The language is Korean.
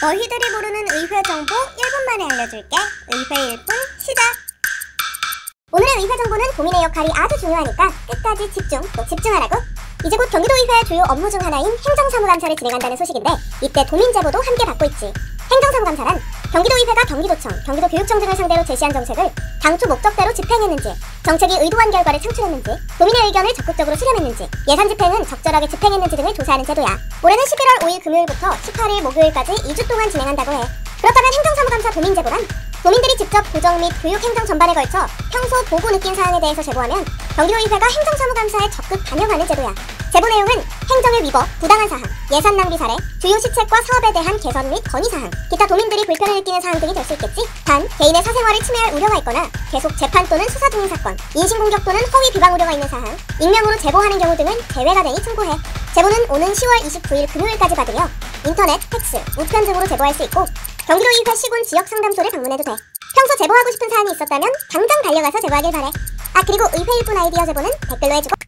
너희들이 모르는 의회 정보 1분 만에 알려줄게. 의회 1분 시작. 오늘의 의회 정보는 도민의 역할이 아주 중요하니까 끝까지 집중 또 집중하라고. 이제 곧 경기도의회 주요 업무 중 하나인 행정사무감사를 진행한다는 소식인데 이때 도민 제보도 함께 받고 있지. 행정사무감사란 경기도의회가 경기도청, 경기도교육청 등을 상대로 제시한 정책을 당초 목적대로 집행했는지, 정책이 의도한 결과를 창출했는지, 도민의 의견을 적극적으로 수렴했는지, 예산 집행은 적절하게 집행했는지 등을 조사하는 제도야. 올해는 11월 5일 금요일부터 18일 목요일까지 2주 동안 진행한다고 해. 그렇다면 행정사무감사 도민 제보란 도민들이 직접 고정 및 교육 행정 전반에 걸쳐 평소 보고 느낀 사항에 대해서 제보하면 경기도의회가 행정사무감사에 적극 반영하는 제도야. 제보 내용은 행정의 위법, 부당한 사항, 예산 낭비 사례, 주요 시책과 사업에 대한 개선 및 건의 사항, 기타 도민들이 불편을 느끼는 사항 등이 될 수 있겠지. 단, 개인의 사생활을 침해할 우려가 있거나 계속 재판 또는 수사 중인 사건, 인신공격 또는 허위 비방 우려가 있는 사항, 익명으로 제보하는 경우 등은 제외가 되니 참고해. 제보는 오는 10월 29일 금요일까지 받으며 인터넷, 팩스, 우편 등으로 제보할 수 있고 경기도의회 시군 지역 상담소를 방문해도 돼. 평소 제보하고 싶은 사안이 있었다면 당장 달려가서 제보하길 바래. 아 그리고 의회 일분 아이디어 제보는 댓글로 해주고